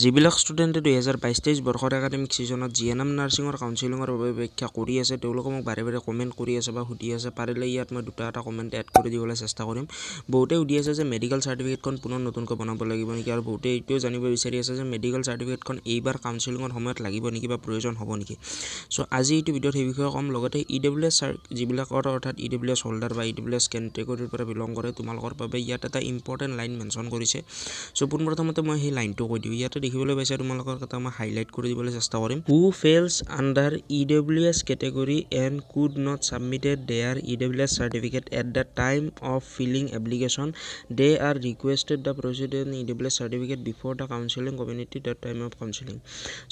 যিবিলাক ষ্টুডেণ্টে দুহেজাৰ বাইছ তেইছ বৰ্ষৰ একাডেমিক ছিজনত জি এন এম নাৰ্ছিঙৰ কাউন্সেলিঙৰ বাবে পৰীক্ষা কৰি আছে তেওঁলোকে মোক বাৰে বাৰে কমেণ্ট কৰি আছে বা সুধি আছে। পাৰিলে ইয়াত মই দুটা এটা কমেণ্ট এড কৰি দিবলৈ চেষ্টা কৰিম। বহুতে সুধি আছে যে মেডিকেল চাৰ্টিফিকেটখন পুনৰ নতুনকৈ বনাব লাগিব নেকি আৰু বহুতে এইটোও জানিব বিচাৰি আছে যে মেডিকেল চাৰ্টিফিকেটখন এইবাৰ কাউন্সেলিঙৰ সময়ত লাগিব নেকি বা প্ৰয়োজন হ'ব নেকি। চ' আজি এইটো ভিডিঅ'ত সেই বিষয়ে ক'ম। লগতে ই ডব্লিউ এছ চাৰ যিবিলাকৰ অৰ্থাৎ ই ডব্লিউ এছ হোল্ডাৰ বা ই ডব্লিউ এছ কেটেগৰীৰ পৰা বিলং কৰে তোমালোকৰ বাবে ইয়াত এটা ইম্পৰ্টেণ্ট লাইন মেনশ্যন কৰিছে। চ' পোনপ্ৰথমতে মই সেই লাইনটো কৈ দিওঁ। ইয়াতে দেখিবলৈ পাইছে তোমালোকৰ এটা মই হাইলাইট কৰি দিবলৈ চেষ্টা কৰিম। Who fails under E W S category and could not submitted their E W S certificate at the time of filling application they are requested the precedent E W S certificate before the counselling community the time of counselling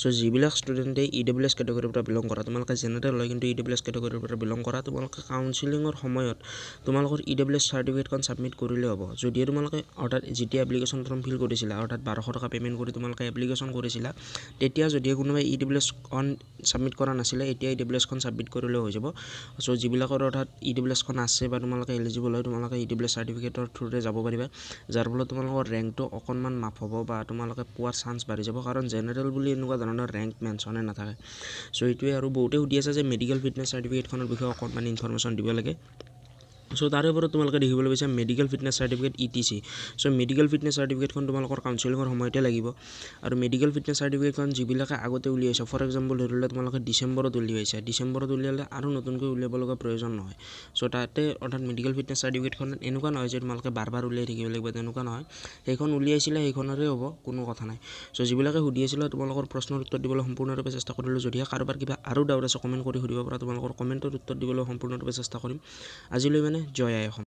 চ' যিবিলাক ষ্টুডেণ্টে ই W S কেটেগৰীৰ পৰা belong কৰা তোমালোকে general হয় কিন্তু ই W S কেটেগৰীৰ পৰা belong কৰা তোমালোকে কাউন্সিলিঙৰ সময়ত তোমালোকৰ ই ডব্লিউ এছ চাৰ্টিফিকেটখন ছাবমিট কৰিলে হ'ব। যদিহে তোমালোকে অৰ্থাৎ যেতিয়া এপ্লিকেশ্যন ফৰ্ম ফিল কৰিছিলা অৰ্থাৎ বাৰশ টকা পে'মেণ্ট কৰি তোমালোকে এপ্লিকেশ্যন কৰিছিলা তেতিয়া যদিহে কোনোবাই ই ডব্লিউ এছখন ছাবমিট কৰা নাছিলে এতিয়া ই ডব্লিউ এছখন ছাবমিট কৰিলেও হৈ যাব। চ' যিবিলাকৰ অৰ্থাৎ ই ডব্লিউ এছখন আছে বা তোমালোকে এলিজিবল হয় তোমালোকে ই ডব্লিউ এছ চাৰ্টিফিকেটৰ থ্ৰুৰে যাব পাৰিবা। যাৰ ফলত তোমালোকৰ ৰেংকটো অকণমান মাফ হ'ব বা তোমালোকে পোৱাৰ চান্স বাঢ়ি যাব। কাৰণ জেনেৰেল বুলি এনেকুৱা ধৰণৰ ৰেংক মেনশ্যনে নাথাকে। চ' এইটোৱে আৰু বহুতে সুধি আছে যে মেডিকেল ফিটনেছ চাৰ্টিফিকেটখনৰ বিষয়ে অকণমান ইনফৰমেশ্যন দিব লাগে। চ' তাৰে ওপৰত তোমালোকে দেখিবলৈ পাইছা medical fitness certificate E T C চ' মেডিকেল ফিটনেছ চাৰ্টিফিকেটখন তোমালোকৰ কাউন্সিলিঙৰ সময়তে লাগিব। আৰু মেডিকেল ফিটনেছ চাৰ্টিফিকেটখন যিবিলাকে আগতে উলিয়াইছে ফৰ এক্সাম্পল ধৰি লওক তোমালোকে ডিচেম্বৰত উলিয়াইছে। ডিচেম্বৰত উলিয়ালে আৰু নতুনকৈ উলিয়াব লগা প্ৰয়োজন নহয়। চ' তাতে অৰ্থাৎ মেডিকেল ফিটনেছ চাৰ্টিফিকেটখন এনেকুৱা নহয় যে তোমালোকে বাৰ বাৰ উলিয়াই থাকিব লাগিব তেনেকুৱা নহয়। সেইখন উলিয়াইছিলে সেইখনৰে হ'ব কোনো কথা নাই। চ' যিবিলাকে সুধি আছিলে তোমালোকৰ প্ৰশ্নৰ উত্তৰ দিবলৈ সম্পূৰ্ণৰূপে চেষ্টা কৰিলোঁ। যদিহে কাৰোবাৰ কিবা আৰু ডাউট আছে কমেণ্ট কৰি সুধিব পৰা। তোমালোকৰ কমেণ্টৰ উত্তৰ দিবলৈ সম্পূৰ্ণৰূপে চেষ্টা কৰিম। আজিলৈ মানে 就由他们。